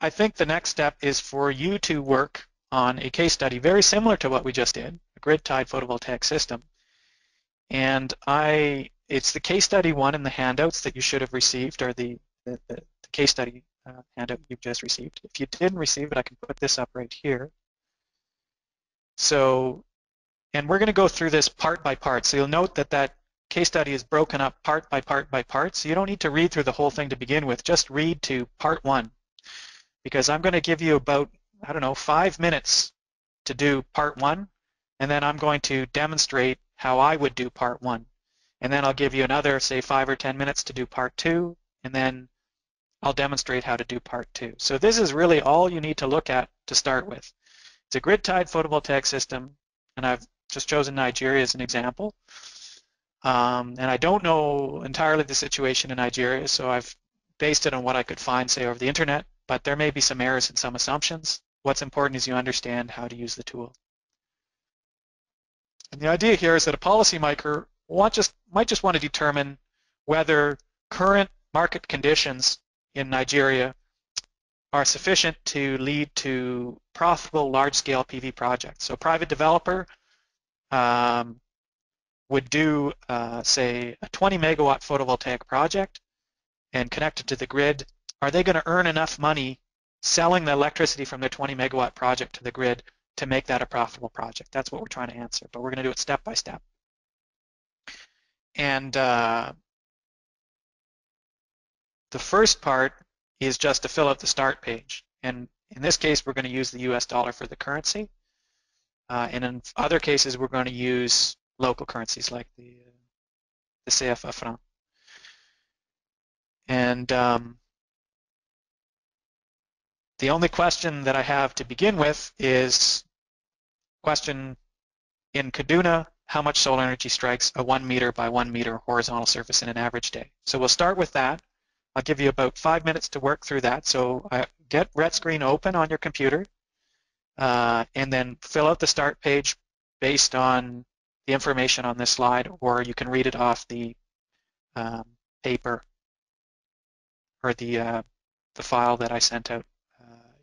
I think the next step is for you to work on a case study very similar to what we just did, a grid-tied photovoltaic system. And I, it's the case study one in the handouts that you should have received, or the, the, the case study uh, handout you've just received. If you didn't receive it, I can put this up right here. So, and we're going to go through this part by part. So you'll note that that case study is broken up part by part by part. So you don't need to read through the whole thing to begin with. Just read to part one because I'm going to give you about, I don't know, five minutes to do part one, and then I'm going to demonstrate how I would do part one. And then I'll give you another, say, five or 10 minutes to do part two, and then I'll demonstrate how to do part two. So this is really all you need to look at to start with. It's a grid-tied photovoltaic system, and I've just chosen Nigeria as an example. Um, and I don't know entirely the situation in Nigeria, so I've based it on what I could find, say, over the internet, but there may be some errors and some assumptions. What's important is you understand how to use the tool. And the idea here is that a policymaker just, might just want to determine whether current market conditions in Nigeria are sufficient to lead to profitable large-scale PV projects. So a private developer um, would do, uh, say, a 20 megawatt photovoltaic project and connect it to the grid are they going to earn enough money selling the electricity from their 20 megawatt project to the grid to make that a profitable project? That's what we're trying to answer, but we're going to do it step by step. And uh, the first part is just to fill out the start page. And in this case, we're going to use the US dollar for the currency. Uh, and in other cases, we're going to use local currencies like the, uh, the CFA franc. And um, the only question that I have to begin with is question in Kaduna, how much solar energy strikes a one meter by one meter horizontal surface in an average day? So we'll start with that. I'll give you about five minutes to work through that. So uh, get Screen open on your computer uh, and then fill out the start page based on the information on this slide or you can read it off the um, paper or the, uh, the file that I sent out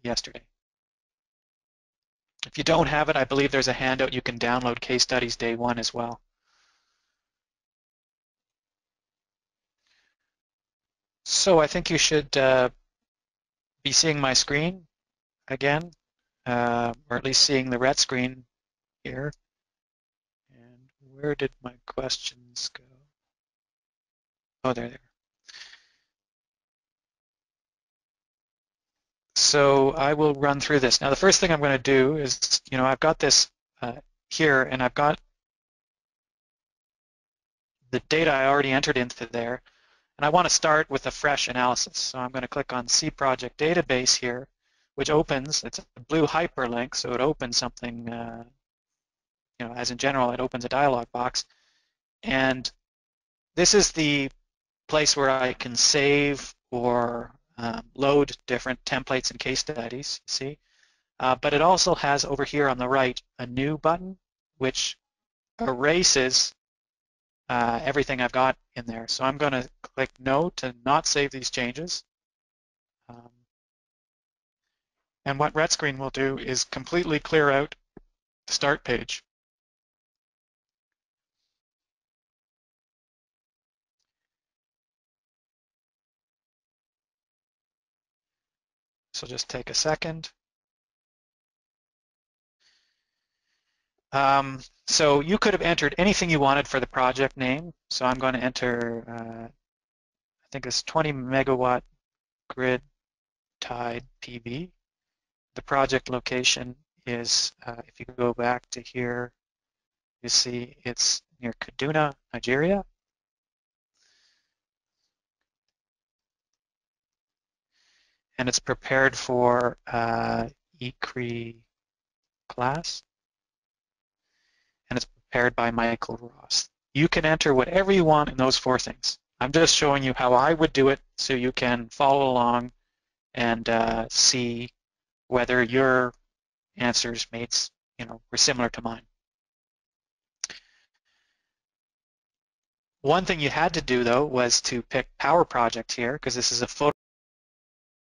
yesterday. If you don't have it, I believe there's a handout you can download case studies day one as well. So I think you should uh, be seeing my screen again, uh, or at least seeing the RETScreen here. And where did my questions go? Oh, there they are. So I will run through this. Now the first thing I'm going to do is, you know, I've got this uh, here and I've got the data I already entered into there and I want to start with a fresh analysis. So I'm going to click on C Project Database here, which opens, it's a blue hyperlink, so it opens something, uh, you know, as in general, it opens a dialog box. And this is the place where I can save or um, load different templates and case studies, see? Uh, but it also has over here on the right a new button which erases uh, everything I've got in there. So I'm going to click no to not save these changes. Um, and what RETScreen will do is completely clear out the start page. So just take a second. Um, so you could have entered anything you wanted for the project name. So I'm going to enter, uh, I think it's 20 megawatt grid tied PV. The project location is, uh, if you go back to here, you see it's near Kaduna, Nigeria. And it's prepared for uh, ECREEE class, and it's prepared by Michael Ross. You can enter whatever you want in those four things. I'm just showing you how I would do it so you can follow along and uh, see whether your answers made, you know, were similar to mine. One thing you had to do though was to pick Power Project here because this is a photo